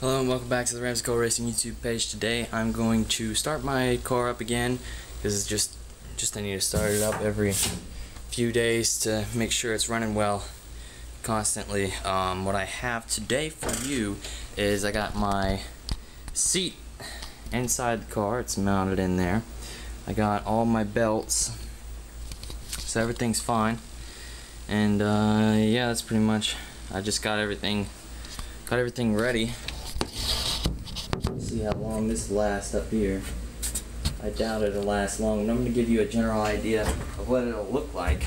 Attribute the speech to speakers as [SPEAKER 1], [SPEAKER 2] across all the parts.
[SPEAKER 1] Hello and welcome back to the Ramsey Cole Racing YouTube page. Today I'm going to start my car up again because it's just just I need to start it up every few days to make sure it's running well constantly. Um, what I have today for you is I got my seat inside the car. It's mounted in there. I got all my belts, so everything's fine. And uh, yeah, that's pretty much. I just got everything got everything ready see how long this lasts up here. I doubt it'll last long, but I'm going to give you a general idea of what it'll look like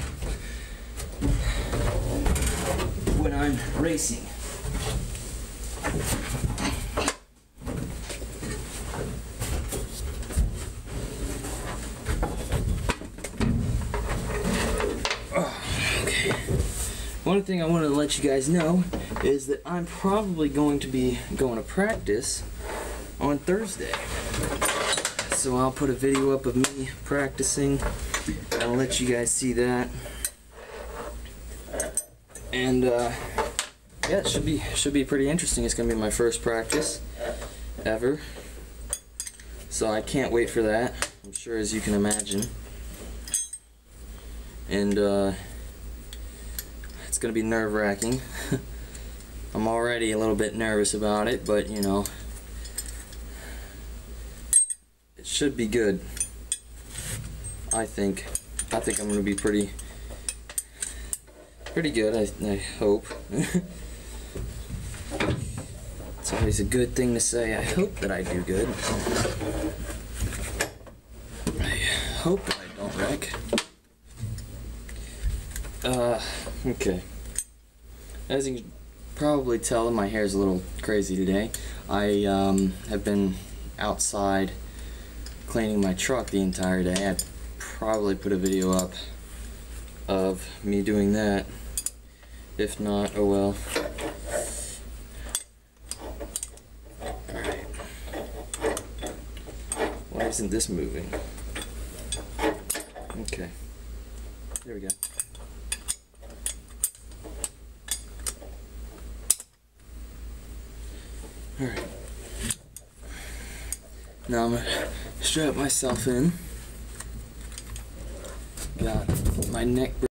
[SPEAKER 1] when I'm racing. One thing I wanted to let you guys know is that I'm probably going to be going to practice on Thursday. So I'll put a video up of me practicing. I'll let you guys see that. And uh, yeah, it should be should be pretty interesting. It's gonna be my first practice ever. So I can't wait for that. I'm sure as you can imagine. And uh, it's gonna be nerve wracking. I'm already a little bit nervous about it, but you know, should be good. I think. I think I'm going to be pretty pretty good, I, I hope. it's always a good thing to say, I hope that I do good. I hope that I don't wreck. Uh, okay. As you can probably tell, my hair is a little crazy today. I um, have been outside cleaning my truck the entire day. I'd probably put a video up of me doing that. If not, oh well. Alright. Why isn't this moving? Okay. There we go. Alright. Now I'm gonna strap myself in. Got my neck